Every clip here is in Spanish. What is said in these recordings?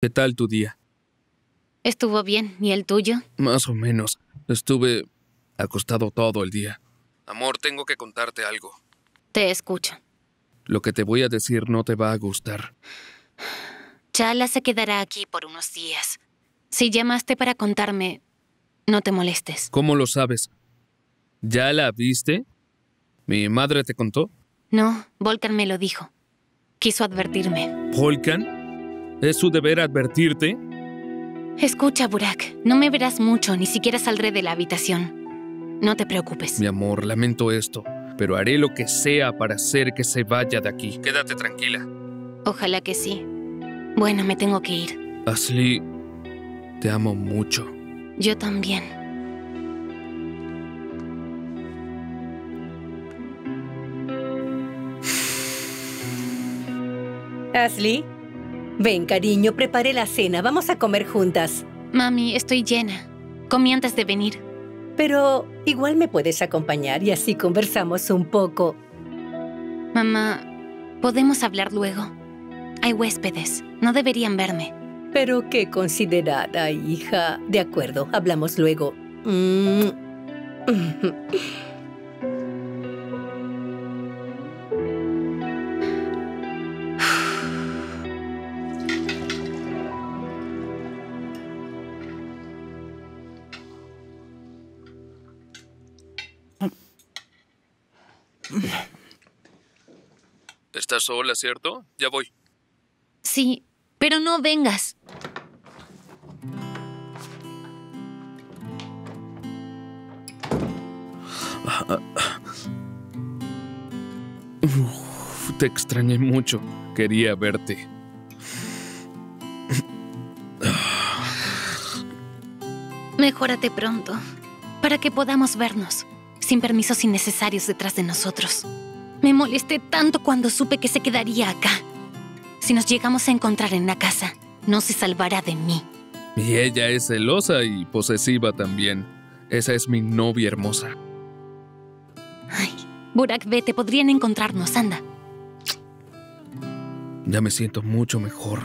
¿Qué tal tu día? Estuvo bien. ¿Y el tuyo? Más o menos. Estuve acostado todo el día. Amor, tengo que contarte algo. Te escucho. Lo que te voy a decir no te va a gustar. Chala se quedará aquí por unos días. Si llamaste para contarme, no te molestes. ¿Cómo lo sabes? ¿Ya la viste? ¿Mi madre te contó? No, Volkan me lo dijo. Quiso advertirme. ¿Volkan? ¿Es su deber advertirte? Escucha, Burak. No me verás mucho, ni siquiera saldré de la habitación. No te preocupes. Mi amor, lamento esto, pero haré lo que sea para hacer que se vaya de aquí. Quédate tranquila. Ojalá que sí. Bueno, me tengo que ir. Ashley, te amo mucho. Yo también. Ashley, ven cariño, prepare la cena, vamos a comer juntas. Mami, estoy llena. Comí antes de venir. Pero igual me puedes acompañar y así conversamos un poco. Mamá, podemos hablar luego. Hay huéspedes. No deberían verme. Pero qué considerada, hija. De acuerdo, hablamos luego. Mm. ¿Estás sola, cierto? Ya voy. Sí, pero no vengas. Uf, te extrañé mucho. Quería verte. Mejórate pronto, para que podamos vernos, sin permisos innecesarios detrás de nosotros. Me molesté tanto cuando supe que se quedaría acá. Si nos llegamos a encontrar en la casa, no se salvará de mí. Y ella es celosa y posesiva también. Esa es mi novia hermosa. Ay, Burak, vete, podrían encontrarnos, anda. Ya me siento mucho mejor.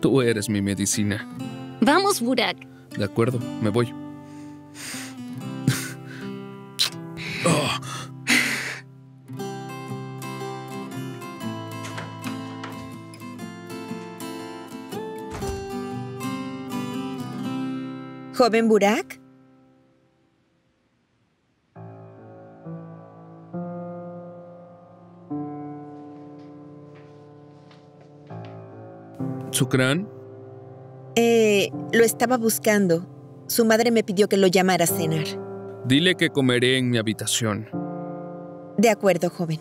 Tú eres mi medicina. Vamos, Burak. De acuerdo, me voy. ¿Joven Burak? ¿Sukran? Eh, lo estaba buscando. Su madre me pidió que lo llamara a cenar. Dile que comeré en mi habitación. De acuerdo, joven.